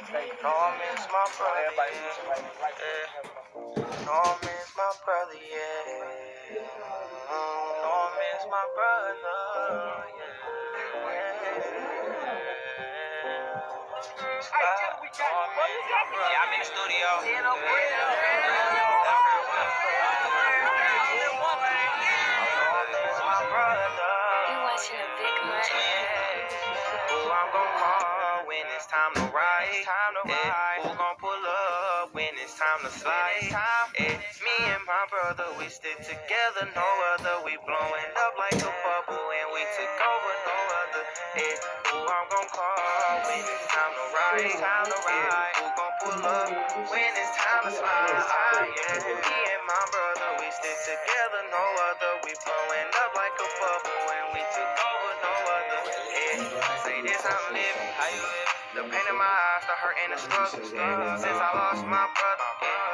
Miss my brother. Yeah. No, I miss my brother. Yeah. Miss my brother. Yeah, I'm in the studio. You time to ride? Time to ride. Who gon' pull up when it's time to slide? Yeah. Me and my brother, we stick together, no other. We blowing up like a bubble, and we took over, no other. Yeah. Who I'm gon' call when it's time to ride? It's Time to ride. Who gon' pull up when it's time to slide? Yeah. Me and my brother, we stick together, no other. We blowing up like a bubble, my eyes, the hurt and the struggle. Since I lost my brother.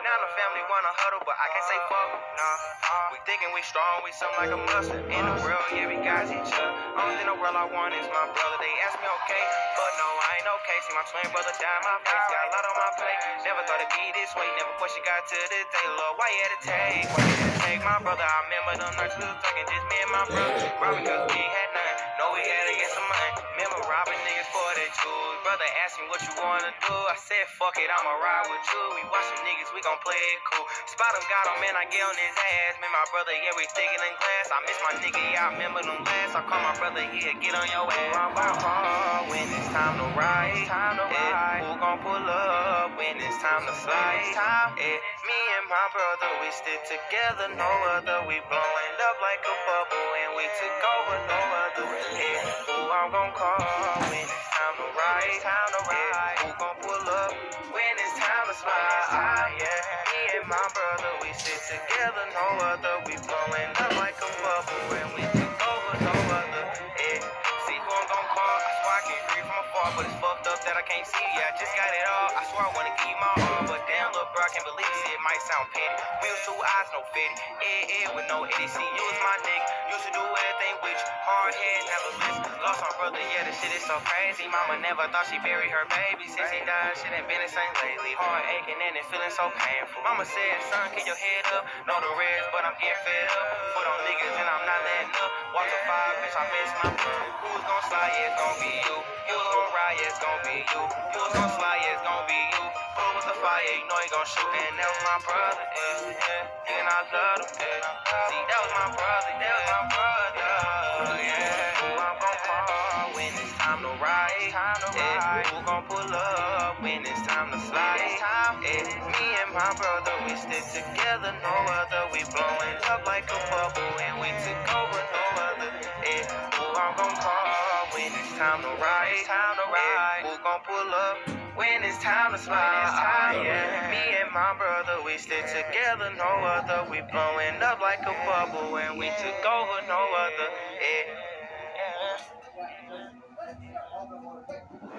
Now the family wanna huddle, but I can't say fuck. Nah. We thinking we strong, we something like a mustard. In the world, yeah, we got each other. Only thing the world I want is my brother. They ask me okay, but no, I ain't okay. See my twin brother die my face. Got a lot on my plate. Never thought it'd be this way. Never question got to this day. Lord, why you had to take? Why you had to take my brother? I remember them nights we was talking, just me and my brother. Robbing cause we ain't had none. No, we had to robbing niggas for their jewels. Brother asked me what you wanna do. I said, fuck it, I'ma ride with you. We watch some niggas, we gon' play it cool. Spot him, got him, man, I get on his ass. Man, my brother, yeah, we thicker than glass. I miss my nigga, yeah, I remember them last. I call my brother, yeah, get on your ass. About when it's time to ride. Time to ride. Who gon' pull up when it's time to slide? Time. Yeah. Me and my brother, we stick together, no other. We blowing up like a bubble, and we took over, no other. Yeah. Who I'm gon' call my brother, we sit together, no other. We blowing up like a bubble, and we took over, no other. Yeah. See who I'm gon' call? I swear I can breathe from afar, but it's fucked up that I can't see. Yeah, I just got it all. I swear I wanna you my all, but damn, little bro, I can't believe this. It might sound petty. Wheels, two eyes, no fitty. Yeah, yeah, with no. See, you was my nigga. Lost my brother, yeah, this shit is so crazy. Mama never thought she buried her baby. Since he died, shit ain't been the same lately. Heart aching and it feeling so painful. Mama said, son, keep your head up. Know the rest, but I'm getting fed up. Foot on niggas and I'm not letting up. Watch a fire, bitch, I miss my brother. Who's gon' slide? Yeah, it's gon' be you. You gon' ride, yeah, it's gon' be you. You gon' slide, yeah, it's gon' be you. Who was the fire? Yeah, you know he gon' shoot. And that was my brother, yeah, yeah. And I love him, yeah. See, that was my brother, that when it's time to ride? Time to ride. Who gon' pull up when it's time to slide? Yeah. Me and my brother, we stick together, no other. We blowing up like a bubble, and we took over, no other. Yeah. Who I'm gon' call when it's time to ride? Time to ride. Who gon' pull up? When it's time to slide, yeah. Me and my brother, we stick together, no other. We blowing up like a bubble, and we took over, no other. Yeah.